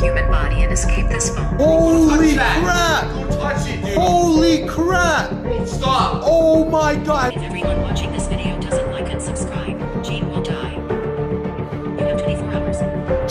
human body and escape this phone. Holy Touch that. crap! Don't touch it, dude. Holy crap! Stop. Oh my god! If everyone watching this video doesn't like and subscribe, Gene will die. You have 24 hours.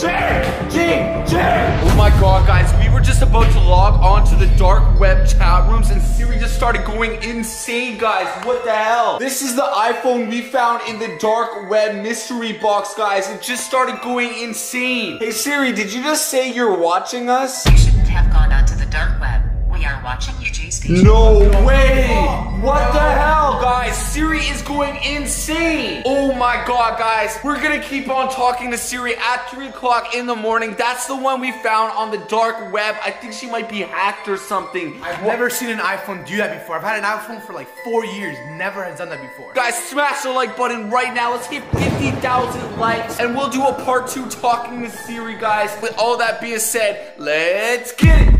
Jake! Jake! Jake! Oh my god, guys, we were just about to log on to the dark web chat rooms and Siri just started going insane, guys. What the hell? This is the iPhone we found in the dark web mystery box, guys. It just started going insane. Hey Siri, did you just say you're watching us? You shouldn't have gone onto the dark web. We are watching you, JayStation. No way! What the hell, guys? Siri is going insane! Oh my god, guys. We're gonna keep on talking to Siri at 3 o'clock in the morning. That's the one we found on the dark web. I think she might be hacked or something. I've never seen an iPhone do that before. I've had an iPhone for like four years. Never has done that before. Guys, smash the like button right now. Let's hit 50,000 likes and we'll do a part two talking to Siri, guys. With all that being said, let's get it!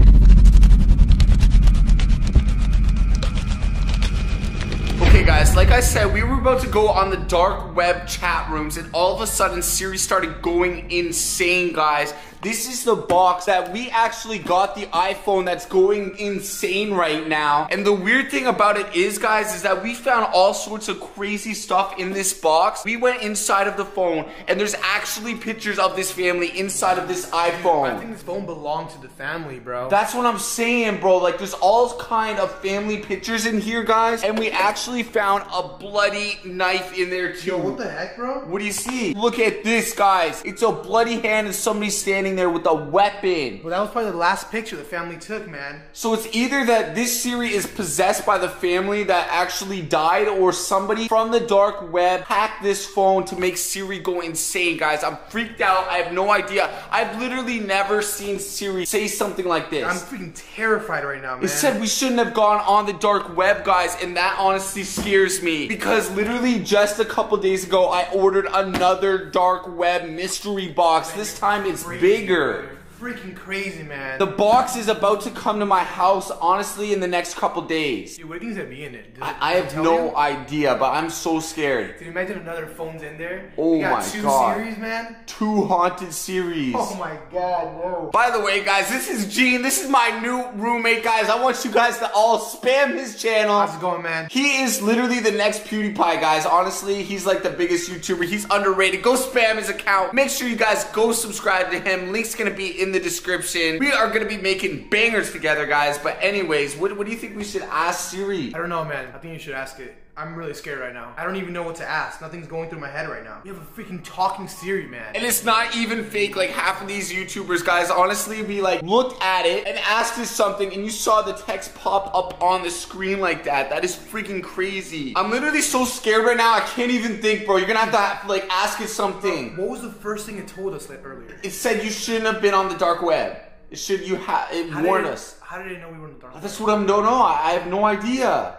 Guys, like I said, we were about to go on the dark web chat rooms and all of a sudden Siri started going insane, guys. This is the box that we actually got the iPhone that's going insane right now. And the weird thing about it is, guys, is that we found all sorts of crazy stuff in this box. We went inside of the phone and there's actually pictures of this family inside of this iPhone. I think this phone belonged to the family, bro. That's what I'm saying, bro. Like, there's all kind of family pictures in here, guys. And we actually found a bloody knife in there, too. Yo, what the heck, bro? What do you see? Look at this, guys. It's a bloody hand and somebody standing there with a weapon. Well, that was probably the last picture the family took, man. So it's either that this Siri is possessed by the family that actually died, or somebody from the dark web hacked this phone to make Siri go insane, guys. I'm freaked out. I have no idea. I've literally never seen Siri say something like this. I'm freaking terrified right now, man. It said we shouldn't have gone on the dark web, guys, and that honestly scares me. Because literally just a couple days ago, I ordered another dark web mystery box. This time it's bigger. Freaking crazy, man. The box is about to come to my house, honestly, in the next couple days. Dude, what you think's be in it? Does I, it- I have no you? idea, but I'm so scared. Dude, imagine another phone's in there. Oh my two God. series, man. Two haunted series. Oh my god, no. By the way, guys, this is Gene. This is my new roommate, guys. I want you guys to all spam his channel. How's it going, man? He is literally the next PewDiePie, guys. Honestly, he's like the biggest YouTuber. He's underrated. Go spam his account. Make sure you guys go subscribe to him. Link's gonna be in the description. We are gonna be making bangers together, guys. But anyways, what, what do you think we should ask Siri? I don't know, man. I think you should ask it. I'm really scared right now. I don't even know what to ask. Nothing's going through my head right now. You have a freaking talking Siri, man. And it's not even fake. Like half of these YouTubers, guys, honestly, we like looked at it and asked us something, and you saw the text pop up on the screen like that. That is freaking crazy. I'm literally so scared right now. I can't even think, bro. You're gonna have to have, like ask it something. What was the first thing it told us like, earlier? It said you shouldn't have been on the dark web. It should you have. It How warned it- us. How did it know we were in the dark? Web? That's what I'm. No, no. I, I have no idea.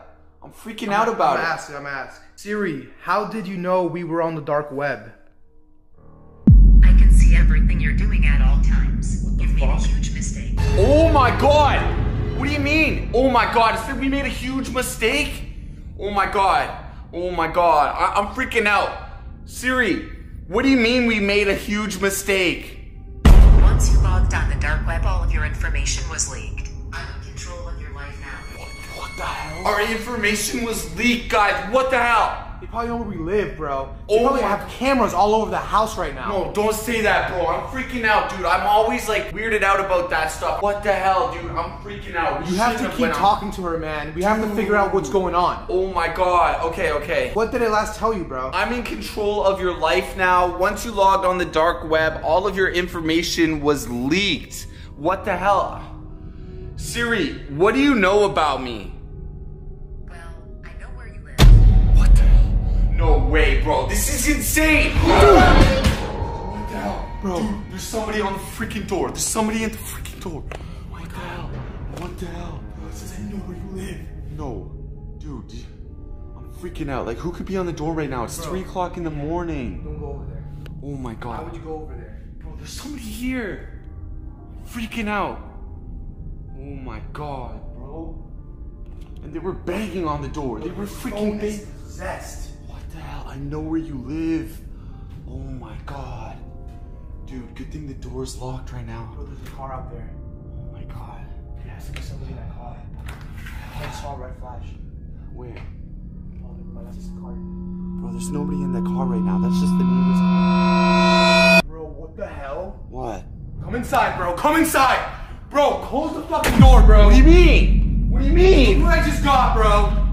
I'm freaking out about I'm it. Ask, I'm ask. Siri, how did you know we were on the dark web? I can see everything you're doing at all times. You've made a huge mistake. Oh my god! What do you mean? Oh my god, it said we made a huge mistake? Oh my god. Oh my god. I- I'm freaking out. Siri, what do you mean we made a huge mistake? Once you logged on the dark web, all of your information was leaked. The hell? Our information was leaked, guys. What the hell? They probably know where we live, bro. They Oh probably my- have cameras all over the house right now. No, don't say that, bro. I'm freaking out, dude. I'm always like weirded out about that stuff. What the hell, dude? I'm freaking out. We You have to keep talking to her, man. We have to figure out what's going on. Oh my god. Okay, okay. What did it last tell you, bro? I'm in control of your life now. Once you logged on the dark web, all of your information was leaked. What the hell? Siri, what do you know about me? No way, bro. This is insane. what the hell? Bro. Dude, there's somebody on the freaking door. There's somebody at the freaking door. What the hell? What the hell? It says I know where you live. No. Dude, I'm freaking out. Like, who could be on the door right now? It's Bro. 3 o'clock in the morning. Don't go over there. Oh my god. Why god. would you go over there? Bro, there's somebody here. Freaking out. Oh my god, bro. And they were banging on the door. They were freaking Phone is banging. possessed. The hell? I know where you live. Oh my god. Dude, good thing the door's locked right now. Bro, there's a car out there. Oh my god. There has to be somebody in that car. I saw a red flash. Where? Oh, bro, that's just a car. Bro, there's nobody in that car right now. That's just the neighbor's car. Bro, what the hell? What? Come inside, bro. Come inside. Bro, close the fucking door, bro. What do you mean? What do you mean? What I just got, bro?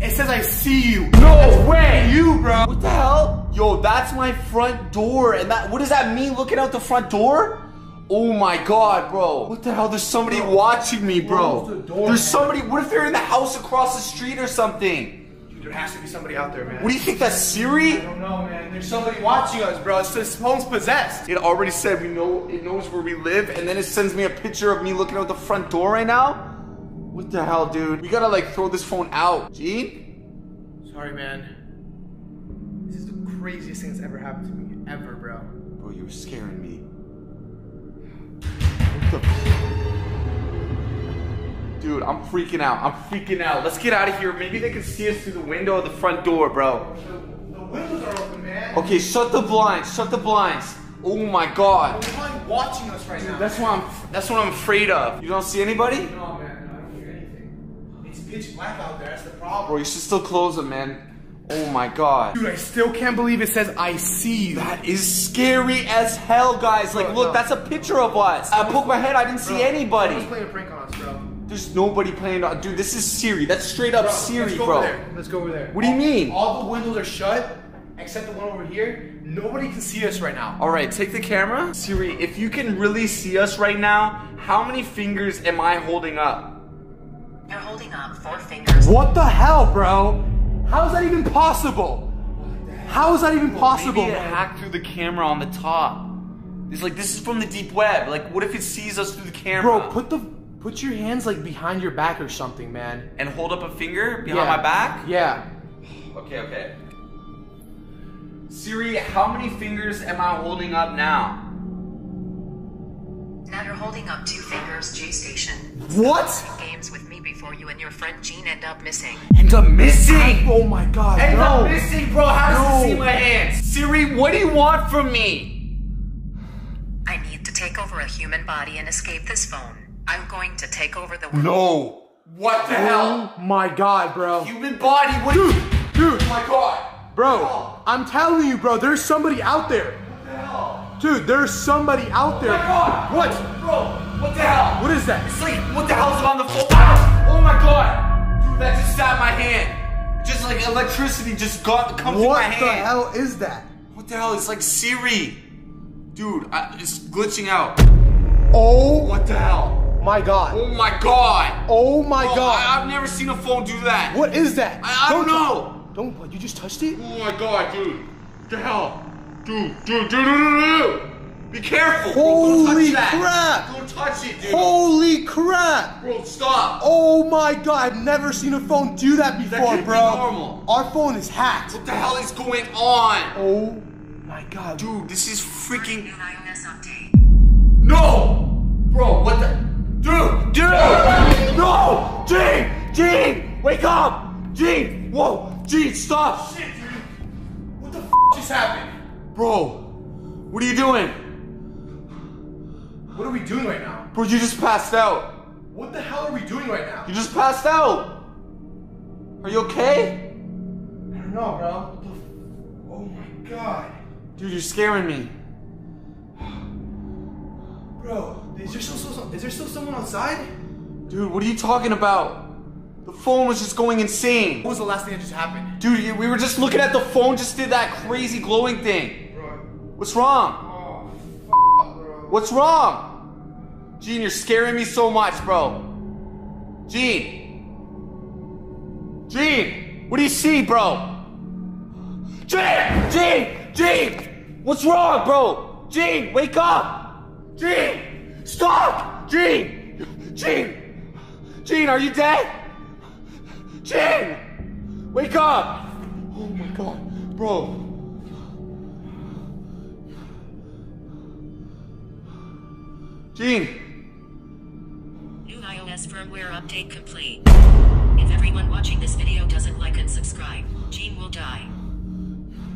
It says I see you. No way! You, bro. What the hell? Yo, that's my front door. And that what does that mean looking out the front door? Oh my god, bro. What the hell? There's somebody watching me, bro. The door, There's man. somebody. What if they're in the house across the street or something? Dude, there has to be somebody out there, man. What do you think that's Siri? I don't know, man. There's somebody watching us, bro. It's this phone's possessed. It already said we know it knows where we live, and then it sends me a picture of me looking out the front door right now. What the hell, dude? We gotta like throw this phone out. Gene? Sorry, man. This is the craziest thing that's ever happened to me, ever, bro. Bro, you were scaring me. What the? Dude, I'm freaking out. I'm freaking out. Let's get out of here. Maybe they can see us through the window of the front door, bro. The, the windows are open, man. Okay, shut the blinds. Shut the blinds. Oh my god. There's somebody watching us right now. That's what I'm that's what I'm afraid of. You don't see anybody? No, man. I don't hear anything. It's pitch black out there. That's the problem. Bro, you should still close them, man. Oh my god. Dude, I still can't believe it says I see you. That is scary as hell, guys. Like, Bro, look, no. that's a picture of us. I poked my head, I didn't see anybody. Someone's playing a prank on us, bro. There's nobody playing. on- Dude, this is Siri. That's straight up Bro, Siri, let's go bro. Over there. Let's go over there. What do you mean? All the windows are shut except the one over here. Nobody can see us right now. All right, take the camera. Siri, if you can really see us right now, how many fingers am I holding up? You're holding up four fingers. What the hell, bro? How is that even possible? How is that even possible? Maybe it man? hacked through the camera on the top. It's like this is from the deep web. Like, what if it sees us through the camera? Bro, put the put your hands like behind your back or something, man. and hold up a finger behind Yeah. my back. Yeah. Okay, okay. Siri, how many fingers am I holding up now? Now you're holding up two fingers, JayStation. What? Games with me before you and your friend Gene end up missing. End up missing. Oh my god, End no. up missing, bro. How does it No. see my hands? Siri, what do you want from me? I need to take over a human body and escape this phone. I'm going to take over the world. No. What the oh hell? Oh my god, bro. Human body. What? Dude, dude, Oh my god. bro. I'm telling you, bro, there's somebody out there. What the hell? Dude, there's somebody out oh there. Oh my god. What? Bro, what the hell? What is that? It's like, what the hell's on the phone? Ow! Oh my god! Dude, that just stabbed my hand. Just like electricity just got come through my hand. What the hell is that? What the hell? It's like Siri. Dude, I, it's glitching out. Oh What the hell? my god. Oh my god! Oh my Bro, god. I, have never seen a phone do that. What is that? I- I don't know. Don't what? You just touched it? Oh my god, dude. What the hell? Dude, dude, dude, dude, dude, dude. Be careful. bro. Holy Don't touch that. crap. Don't touch it, dude. Holy crap! Bro, stop. Oh my god, I've never seen a phone do that before, can't be bro. normal. Our phone is hacked. What the hell is going on? Oh my god. Dude, this is freaking. New iOS update. No! Bro, what the. Dude! Dude! No! Gene! Gene! Wake up! Gene! Whoa! Gene, stop! Shit, dude. What the f just happened? Bro, what are you doing? What are we doing right now? Bro, you just passed out. What the hell are we doing right now? You just passed out. Are you okay? I don't know, bro. What the f- oh my god. Dude, you're scaring me. Bro, is there still, still is there still someone outside? Dude, what are you talking about? The phone was just going insane. What was the last thing that just happened? Dude, we were just looking at the phone, just did that crazy glowing thing. Bro. What's wrong? What's wrong? Gene, you're scaring me so much, bro. Gene. Gene, what do you see, bro? Gene! Gene! Gene! What's wrong, bro? Gene, wake up! Gene! Stop! Gene! Gene! Gene, are you dead? Gene! Wake up! Oh my god, bro. Gene! New iOS firmware update complete. If everyone watching this video doesn't like and subscribe, Gene will die.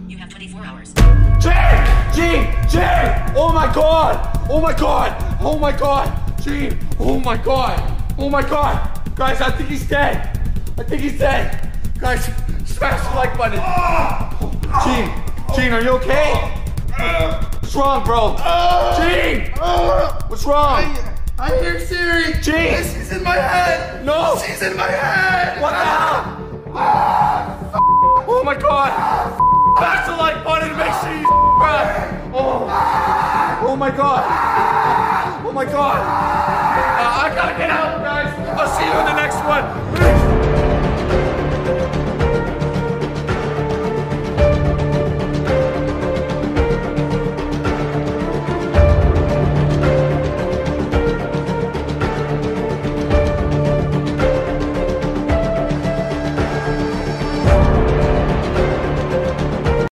You have 24 hours. Gene! Gene! Gene! Oh my god! Oh my god! Oh my god! Gene! Oh my god! Oh my god! Guys, I think he's dead! I think he's dead! Guys, smash the like button! Gene! Gene, are you okay? Uh, What's wrong, bro? Uh, Gene! What's wrong? I hear Siri. Gene! She's in my head. No! She's in my head. What the hell? Oh my god! Back the like button and make sure you Oh! Oh my god! Oh my god! Uh, I gotta get out, guys! I'll see you in the next one!